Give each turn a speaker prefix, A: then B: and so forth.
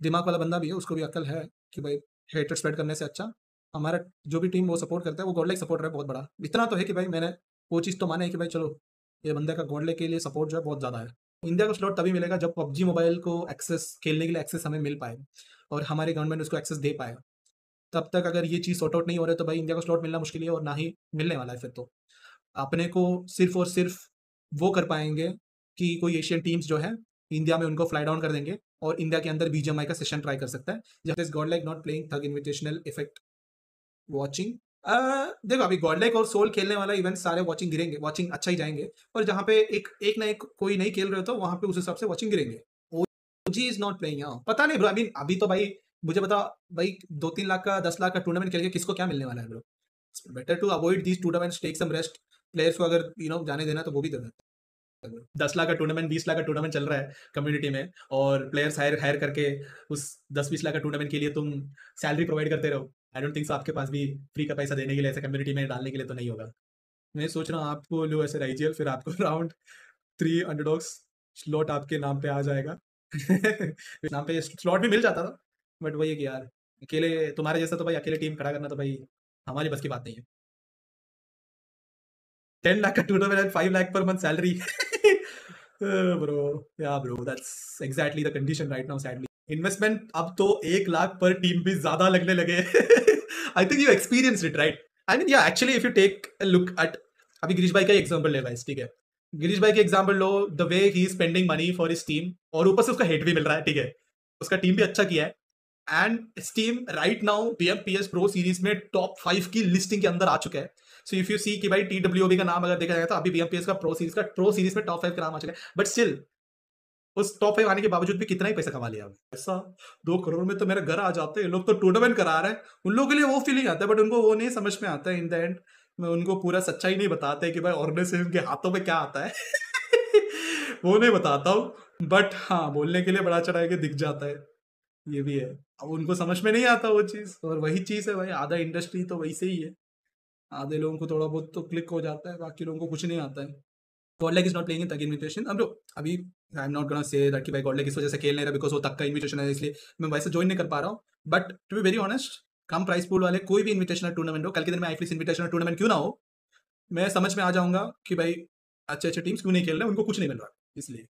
A: दिमाग वाला बंदा भी है, उसको भी अक्ल है कि भाई हेटर स्प्रेड करने से अच्छा। हमारा जो भी टीम वो सपोर्ट करता है, वो गॉड लाइक सपोर्ट है, बहुत बड़ा। इतना तो है कि भाई मैंने वो चीज़ तो माना है कि भाई चलो, ये बंदे का गॉड के लिए सपोर्ट जो है, बहुत ज़्यादा है। इंडिया को स्लॉट तभी मिलेगा जब पबजी मोबाइल को एक्सेस खेलने के लिए एक्सेस हमें मिल पाए और हमारे गवर्नमेंट उसको एक्सेस दे पाए। तब तक अगर ये चीज़ सॉर्ट आउट नहीं हो रहा तो भाई इंडिया को स्लॉट मिलना मुश्किल है और ना ही मिलने वाला है फिर तो। अपने को सिर्फ़ और सिर्फ़ वो कर पाएँगे कि कोई एशियन टीम्स जो है इंडिया में उनको फ्लाई डाउन कर देंगे। और इंडिया के अंदर बीजेएमआई का सेशन ट्राई कर सकता है। जब Godlike not playing thug invitational effect watching देखो अभी गॉडलाइक और सोल खेलने वाला इवेंट सारे वॉचिंग गिरेंगे वॉचिंग अच्छा ही जाएँगे। और जहाँ पे एक एक ना एक कोई नहीं खेल रहे तो वहाँ पे उस हिसाब से वॉचिंग गिरेंगे। ओजी इज़ नॉट प्लेइंग पता नहीं ब्रो आई मीन अभी तो भाई, मुझे बता भाई दो तीन लाख का, दस लाख का टूर्नामेंट खेल के किसको क्या मिलने वाला है bro better to avoid these tournament take some rest players को अगर यू नो जाने देना तो वो भी देना दस लाख का टूर्नामेंट बीस लाख का टूर्नामेंट चल रहा है कम्युनिटी में और प्लेयर्स हायर हायर करके उस दस, बीस लाख का टूर्नामेंट के लिए तुम सैलरी प्रोवाइड करते रहो। आई डोंट थिंक सो आपके पास भी फ्री का पैसा देने के लिए, ऐसे कम्युनिटी में डालने के लिए तो नहीं होगा। मैं सोच रहा हूँ आपको लो ऐसे राइजियल फिर आपको राउंड थ्री अंडरडॉग्स स्लॉट आपके नाम पे आ जाएगा। नाम पे स्लॉट भी मिल जाता था बट वही है कि यार, अकेले तुम्हारे जैसा तो भाई अकेले टीम खड़ा करना तो भाई हमारी बस की बात नहीं है। टेन लाख का tournament five lakh per month salary bro या bro that's exactly the condition right now sadly investment अब तो एक लाख पर टीम भी ज़्यादा लगने लगे। I think you experience it right I mean या actually if you take look at अभी गिरीश भाई का एग्ज़ाम्पल ले गाइस ठीक है? गिरीश भाई के example low the way he spending money for इस टीम और ऊपर से उसका हेट भी मिल रहा है, ठीक है? उसका टीम भी अच्छा किया है। And steam right now P M P S pro series में टॉप फाइव की लिस्टिंग के अंदर आ चुका है. सो इफ़ यू सी कि भाई टी डब्ल्यू का नाम अगर देखा जाए तो अभी बीएमपीएस का प्रो सीरीज़ का प्रो सीरीज़ में टॉप फाइव का नाम आ चुका है. बट स्टिल उस टॉप फाइव आने के बावजूद भी कितना ही पैसा कमा लिया ऐसा दो करोड़ में तो मेरे घर आ जाते हैं. लोग तो टूर्नामेंट करा रहे हैं. उन लोगों के लिए वो फीलिंग आता है बट उनको वो नहीं समझ में आता है. इन द एंड मैं उनको पूरा सच्चाई नहीं बताते कि भाई ऑर्गेनाइजेशन के हाथों में क्या आता है. वो नहीं बताता हूँ. बट हाँ बोलने के लिए बड़ा चढ़ा के दिख जाता है. ये भी है। अब उनको समझ में नहीं आता वो चीज़। और वही चीज़ है भाई, आधा इंडस्ट्री तो वैसे ही है। आधे लोगों को थोड़ा बहुत तो क्लिक हो जाता है, बाकी लोगों को कुछ नहीं आता है। गॉड इज़ नॉट प्लेइंग तक इन्विटेशन अब अभी I am not gonna say that कि भाई गॉड इस वजह से खेल नहीं रहा बिकॉज़ वो तक का इन्विटेशन है, इसलिए मैं वैसे ज्वाइन नहीं कर पा रहा हूँ। But to be very honest come price pool वाले कोई भी इन्विटेशनल टूर्नामेंट हो, कल के दिन में आईफिस इन्विटेशनल टूर्नामेंट क्यों ना हो, मैं समझ में आ जाऊँगा कि भाई अच्छे अच्छे टीम्स क्यों नहीं खेल रहे, उनको कुछ नहीं मिल रहा, इसलिए।